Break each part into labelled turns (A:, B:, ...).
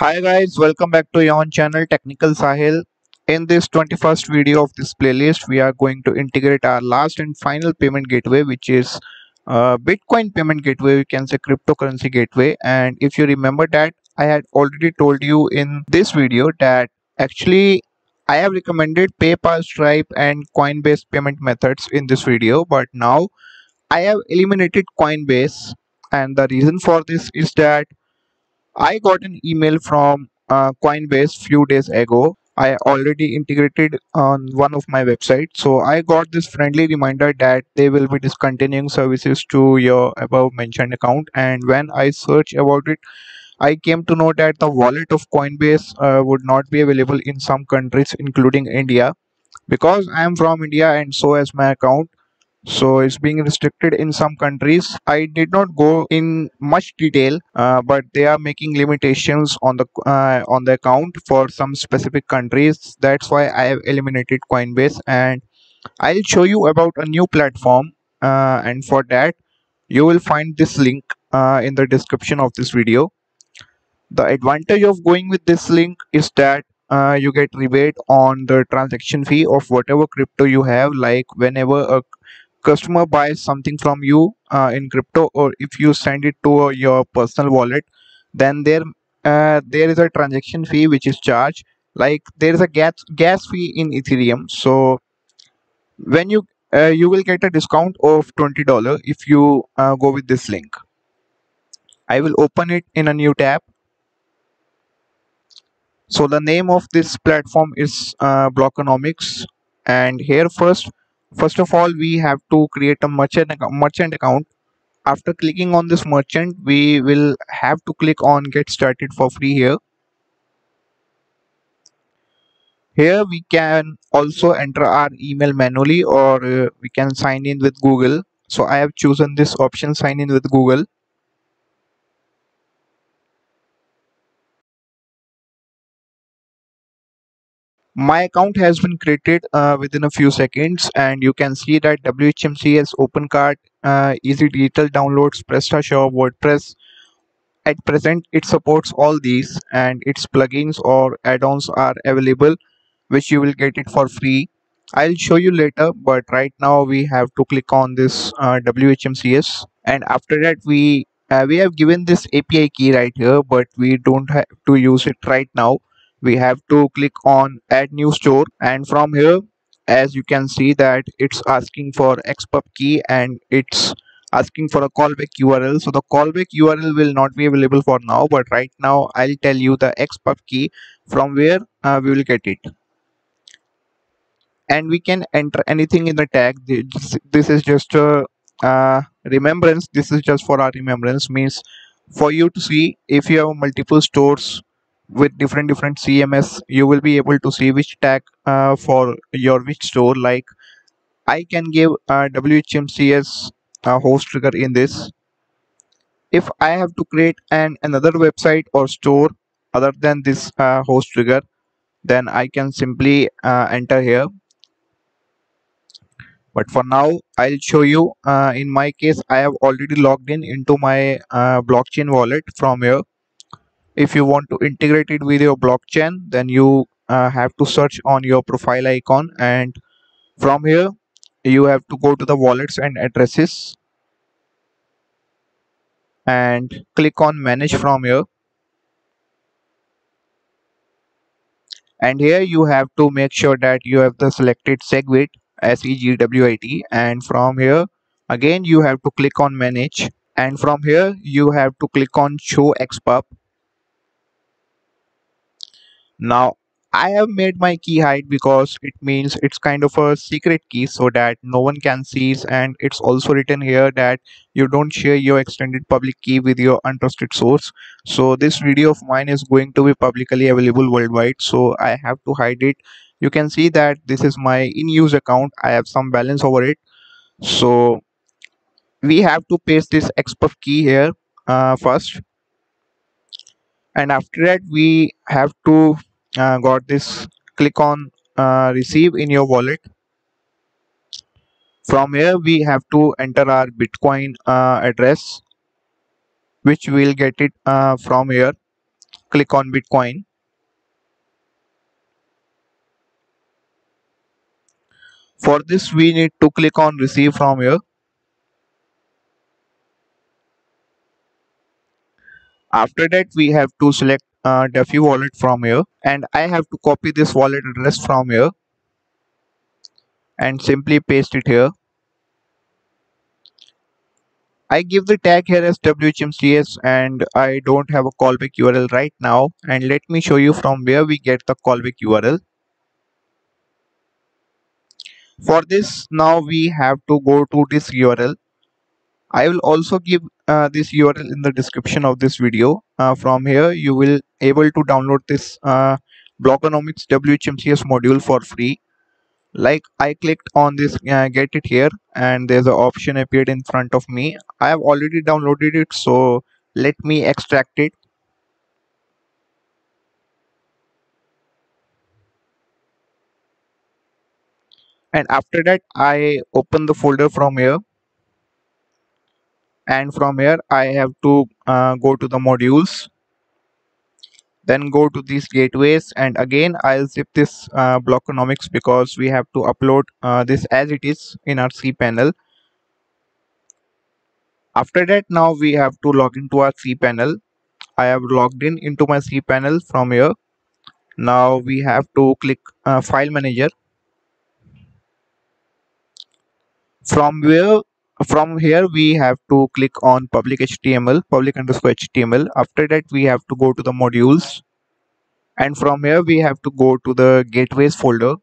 A: Hi guys, welcome back to your channel Technical Sahil. In this 21st video of this playlist, we are going to integrate our last and final payment gateway, which is uh, Bitcoin payment gateway, we can say cryptocurrency gateway. And if you remember that, I had already told you in this video that actually I have recommended PayPal, Stripe and Coinbase payment methods in this video, but now I have eliminated Coinbase and the reason for this is that I got an email from uh, Coinbase few days ago. I already integrated on one of my websites. So I got this friendly reminder that they will be discontinuing services to your above mentioned account. And when I search about it, I came to know that the wallet of Coinbase uh, would not be available in some countries, including India. Because I am from India and so as my account, so it's being restricted in some countries. I did not go in much detail uh, but they are making limitations on the uh, on the account for some specific countries. That's why i have eliminated coinbase. And i'll show you about a new platform uh, and for that you will find this link uh, in the description of this video. The advantage of going with this link is that uh, you get rebate on the transaction fee of whatever crypto you have like whenever a customer buys something from you uh, in crypto or if you send it to uh, your personal wallet then there uh, there is a transaction fee which is charged. Like there is a gas gas fee in ethereum. So when you uh, you will get a discount of $20 if you uh, go with this link. I will open it in a new tab. So the name of this platform is uh, blockonomics and here first first of all we have to create a merchant merchant account. After clicking on this merchant we will have to click on get started for free here. Here we can also enter our email manually or uh, we can sign in with google. So i have chosen this option sign in with google my account has been created uh, within a few seconds and you can see that WHMCS OpenCart, uh, Easy Digital Downloads, PrestaShop, WordPress. At present, it supports all these and its plugins or add-ons are available which you will get it for free. I'll show you later but right now we have to click on this uh, WHMCS and after that we uh, we have given this API key right here but we don't have to use it right now we have to click on add new store. And from here as you can see that it's asking for xpub key and it's asking for a callback url so the callback url will not be available for now but right now i'll tell you the xpub key. From where uh, we will get it. And we can enter anything in the tag. This, is just a uh, remembrance. This is just for our remembrance. Means for you to see if you have multiple stores with different different cms you will be able to see which tag uh, for your which store. Like i can give a whmcs uh, host trigger in this. If i have to create an another website or store other than this uh, host trigger then i can simply uh, enter here. But for now i'll show you uh, in my case i have already logged in into my uh, blockchain wallet from here if you want to integrate it with your blockchain then you uh, have to search on your profile icon and from here you have to go to the wallets and addresses and click on manage from here. And here you have to make sure that you have the selected segwit segwit and from here again you have to click on manage. And from here you have to click on show xpub now I have made my key hide because it means it's kind of a secret key so that no one can see and it's also written here that you don't share your extended public key with your untrusted source. So this video of mine is going to be publicly available worldwide. So I have to hide it. You can see that this is my in-use account. I have some balance over it. So we have to paste this xpub key here uh, first. And after that we have to uh, got this click on uh, receive in your wallet from here we have to enter our bitcoin uh, address which we'll get it uh, from here click on Bitcoin. For this we need to click on receive from here. After that we have to select uh, Defi wallet from here and I have to copy this wallet address from here and simply paste it here. I give the tag here as WHMCS and I don't have a callback URL right now and let me show you from where we get the callback URL. For this now we have to go to this URL. I will also give uh, this URL in the description of this video. Uh, from here you will able to download this uh, Blockonomics WHMCS module for free. Like I clicked on this uh, get it here and there's an option appeared in front of me. I have already downloaded it so let me extract it. And after that I open the folder from here and from here I have to uh, go to the modules. Then go to these gateways. And again I'll zip this uh, blockonomics because we have to upload uh, this as it is in our cPanel after that now we have to log into our cPanel I have logged in into my cPanel from here. Now we have to click uh, file manager. From where from here we have to click on public html public underscore html after that we have to go to the modules. And from here we have to go to the gateways folder.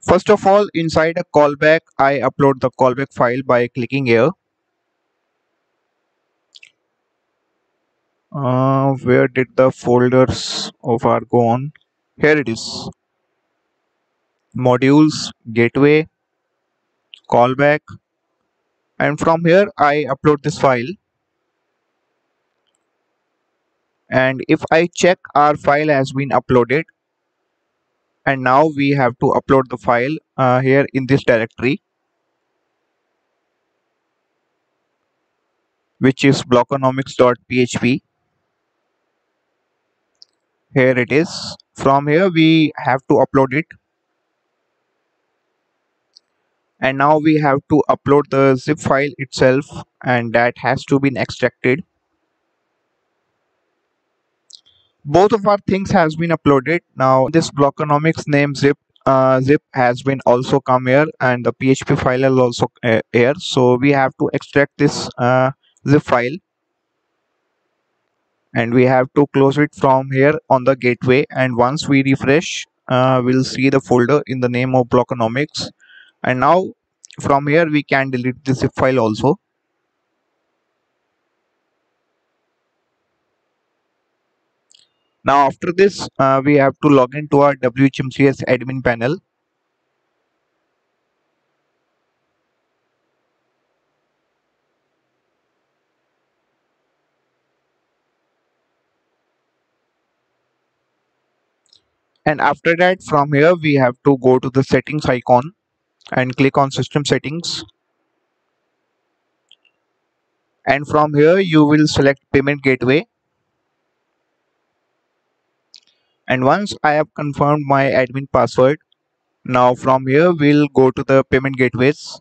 A: First of all inside a callback i upload the callback file by clicking here. Uh, where did the folders of our go on here it is modules gateway callback and from here I upload this file. And if I check our file has been uploaded and now we have to upload the file uh, here in this directory which is blockonomics.php here it is. From here we have to upload it and now we have to upload the zip file itself and that has to be extracted. Both of our things has been uploaded. Now this blockonomics name zip uh, zip has been also come here and the php file is also uh, here. So we have to extract this uh, zip file. And we have to close it from here on the gateway. And once we refresh uh, we'll see the folder in the name of blockonomics and now from here we can delete the zip file also. Now after this uh, we have to log into our WHMCS admin panel. And after that from here we have to go to the settings icon and click on system settings. And from here you will select payment gateway. And once I have confirmed my admin password now from here we'll go to the payment gateways.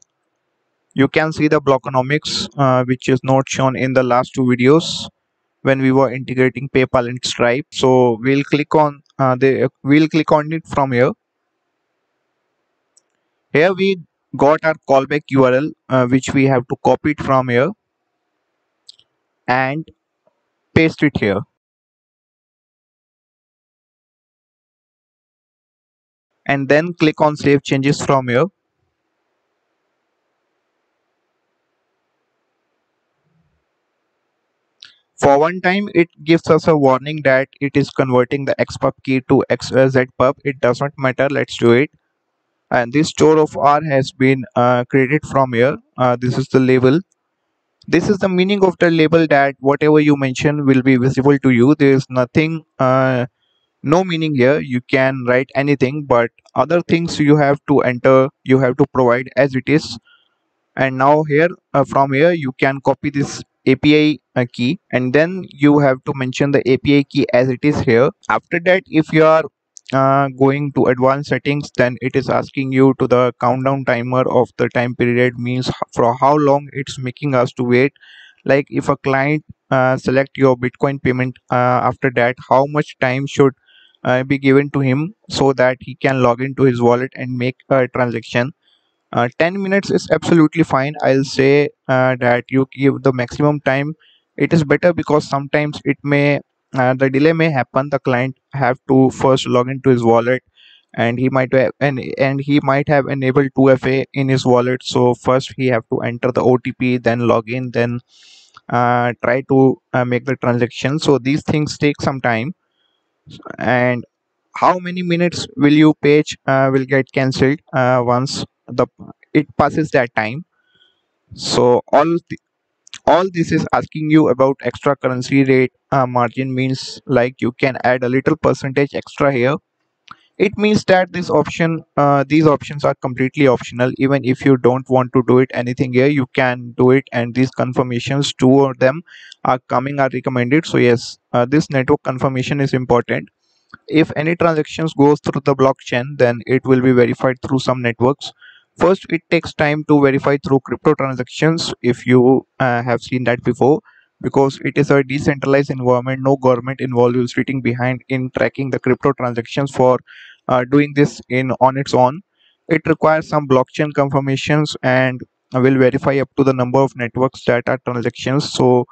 A: You can see the blockonomics uh, which is not shown in the last two videos when we were integrating PayPal and Stripe. So we'll click on uh, the we'll click on it from here here we got our callback url uh, which we have to copy it from here and paste it here. And then click on save changes from here. For one time it gives us a warning that it is converting the xpub key to xzpub it does not matter. Let's do it and this store of r has been uh, created from here. Uh, this is the label. This is the meaning of the label that whatever you mention will be visible to you. There is nothing uh, no meaning here. You can write anything but other things you have to enter you have to provide as it is. And now here uh, from here you can copy this API uh, key. And then you have to mention the API key as it is here. After that if you are uh, going to advanced settings then it is asking you to the countdown timer of the time period means for how long it's making us to wait. Like if a client uh, select your bitcoin payment uh, after that how much time should uh, be given to him so that he can log into his wallet and make a transaction? Uh, 10 minutes is absolutely fine. I'll say that you give the maximum time. It is better because sometimes it may uh, the delay may happen. The client have to first log into his wallet and he might have and, and he might have enabled 2fa in his wallet. So first he have to enter the otp then log in then uh, try to uh, make the transaction. So these things take some time. And how many minutes will you page uh, will get cancelled uh, once the it passes that time? So all all this is asking you about extra currency rate uh, margin means like you can add a little percentage extra here. It means that this option uh, these options are completely optional. Even if you don't want to do it anything here you can do it and these confirmations two of them are coming are recommended. So yes uh, this network confirmation is important. If any transactions goes through the blockchain then it will be verified through some networks first it takes time to verify through crypto transactions if you uh, have seen that before because it is a decentralized environment no government involved is sitting behind in tracking the crypto transactions for uh, doing this in on its own. It requires some blockchain confirmations and will verify up to the number of networks that are transactions. So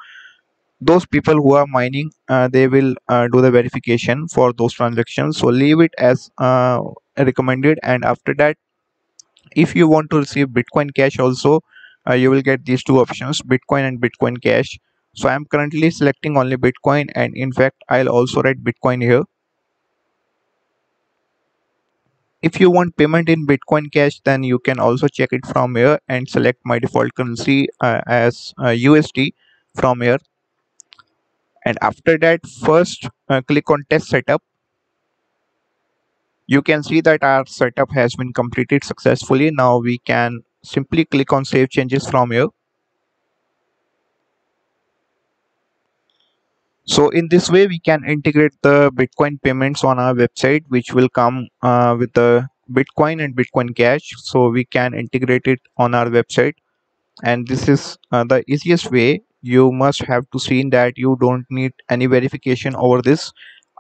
A: those people who are mining uh, they will uh, do the verification for those transactions. So leave it as uh, recommended and after that if you want to receive bitcoin cash also uh, you will get these two options bitcoin and bitcoin cash. So i'm currently selecting only bitcoin and in fact i'll also write bitcoin here. If you want payment in bitcoin cash then you can also check it from here and select my default currency uh, as usd uh, from here. And after that first uh, click on test setup you can see that our setup has been completed successfully. Now we can simply click on save changes from here. So in this way we can integrate the bitcoin payments on our website which will come uh, with the bitcoin and bitcoin cash. So we can integrate it on our website. And this is uh, the easiest way. You must have to see that you don't need any verification over this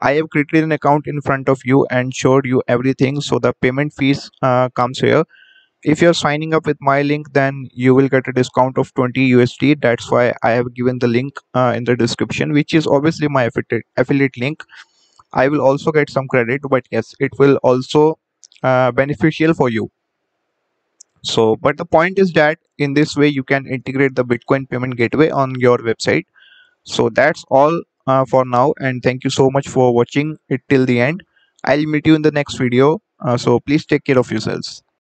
A: i have created an account in front of you and showed you everything so the payment fees uh, comes here. If you're signing up with my link then you will get a discount of 20 usd that's why i have given the link uh, in the description which is obviously my affiliate, affiliate link. I will also get some credit but yes it will also uh, beneficial for you. So but the point is that in this way you can integrate the bitcoin payment gateway on your website. So that's all uh, for now and thank you so much for watching it till the end. I'll meet you in the next video. Uh, so please take care of yourselves